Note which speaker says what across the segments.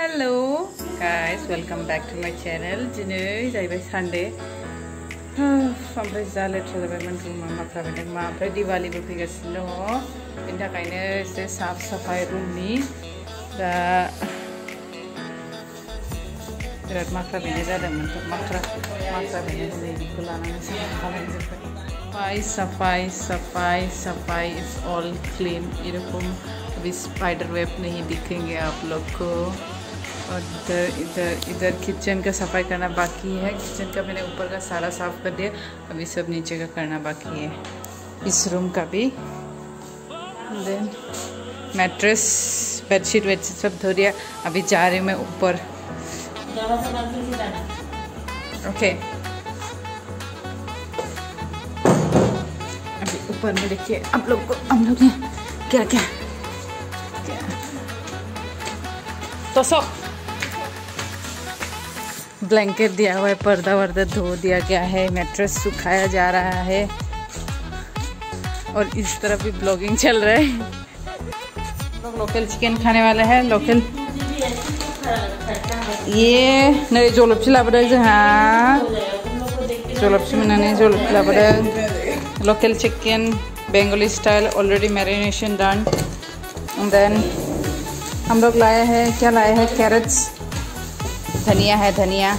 Speaker 1: Hello guys welcome back to my channel दिनै जाहैबाय सानडे ओमफ्राय जा लेथ्रा जाबायमोन रुमा माफ्रा बेदों मा ओमफ्राय साफ़ साफाय रुमनि दा बिराद माख्रा बेनाय जादोंमोन माख्रा माख्रा बेनाय सफ़ाई सफ़ाई सफ़ाई इज़ ऑल क्लीन एरकम स्पाइडर वेब नहीं दिखेंगे आप लोग को और इधर इधर इधर किचन का सफ़ाई करना बाकी है। किचन का मैंने ऊपर का सारा साफ़ कर दिया। अभी सब नीचे का करना बाकी है। इस रूम का भी। देन मैट्रेस बेडशीट वेडशीट सब धो दिया अभी जा रही हूँ मैं ऊपर। ओके अभी ऊपर में देखिए आप लोग को हम लोग ने क्या क्या। क्या तो सब ब्लैंकेट दिया हुआ है, पर्दा वर्दा धो दिया गया है, मेट्रेस सुखाया जा रहा है। और इस तरफ़ भी ब्लॉगिंग चल रहा है। लोग लोकल चिकन खाने वाले हैं, लोकल। ये नरे जलफी लाबोदों जोंहा जलफी मोननानै जलफी लाबोदों local chicken Bengali style already marination done then हम लोग लाए हैं, क्या लाए हैं? कैरेट्स धनिया है धनिया।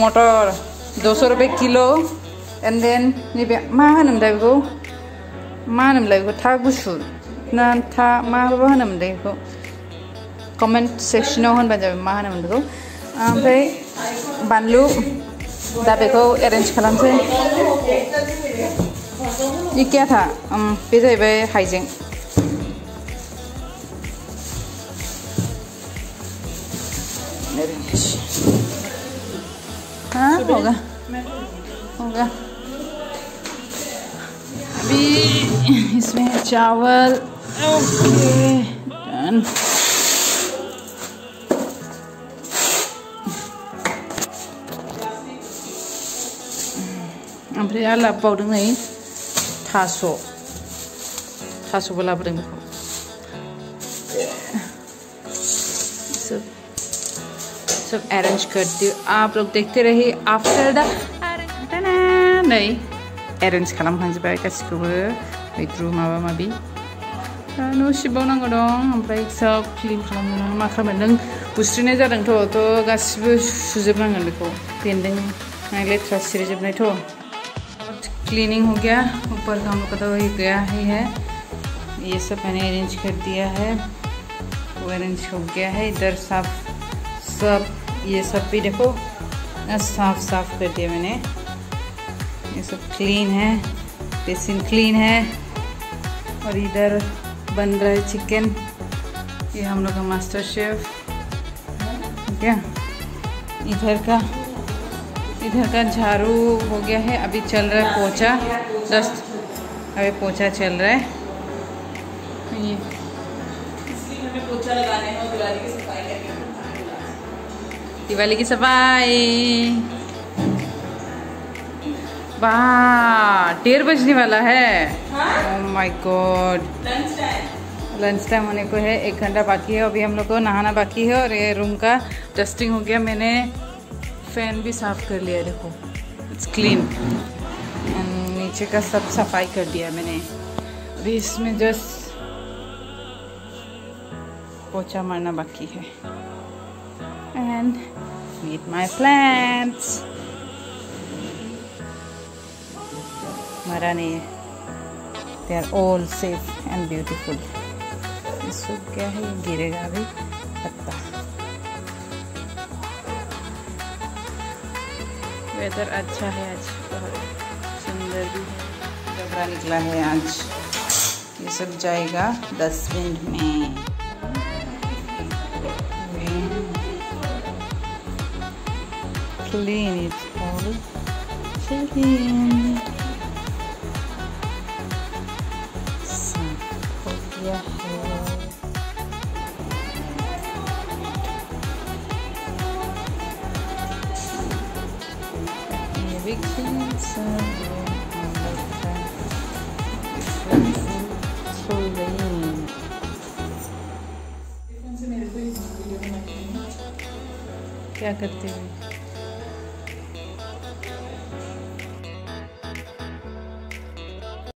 Speaker 1: मटर दो सौ रुपये किलो। एंड देन नैबे मा होनोमोनलाय बेखौ मा होनोमोनलाय बेखौ था गुसुर ना था माबा होनोमोनलाय बेखौ कमेन्ट सेक्सनाव होनबानो जाबाय मा होनोमोन बेखौ ओमफ्राय बानलु दा बेखौ एरेन्ज खालामसै इकिया था? बे जाहैबाय हाइजें हाँ होगा। होगा। अभी इसमें चावल ओके डन। ओमफ्राय आरो लाबोबावदों नै थास' थास'बो लाबोदों सब अरेंज कर दियो। आप लोग देखते रहिए आफ्टर द नै एरेन्ज खालामखांजोब्बाय गासिखौबो माबा माबि न' सिबबावनांगौ दं ओमफ्राय सब क्लिन खालामनानै मा खालामो नों बुस्रिनाय जादोंथ' थ' गासिबो सुजोबनांगोन बेखौ बेन्दों लेथ्रा सिरिजोबनायथ' क्लीनिंग हो गया, ऊपर का हम लोग तो गया ही है। ये सब मैंने अरेंज कर दिया है। वो अरेंज हो गया है, इधर साफ़ सब ये सब भी देखो साफ़ साफ़ कर दिया मैंने। ये सब क्लीन है, बेसिन क्लीन है, और इधर बन रहा है चिकन ये हम लोग का मास्टर शेफ ठीक है? इधर का इधर का झाड़ू हो गया है, अभी चल रहा है पोछा। जस्ट अभी पोछा चल रहा है। ये। पोछा लगाने दिवाली की सफ़ाई वाह डेढ़ बजने वाला है माय गॉड लंच टाइम होने को है एक घंटा बाकी है अभी हम लोग को नहाना बाकी है और ये रूम का डस्टिंग हो गया मैंने फ़ैन भी साफ़ कर लिया देखो। इट्स क्लीन नीचे का सब सफ़ाई कर दिया मैंने। अभी इसमें जस्ट पोछा मारना बाकी है। And meet my plants. है they are all safe and beautiful सूख गया है गिरेगा अभी पत्ता वेदर अच्छा है आज बहुत सुंदर भी है। कपड़ा निकला है आज। ये सब जाएगा डस्टबिन में। clean it all. Clean. Some. Maybe clean some of your hair. क्या करते हैं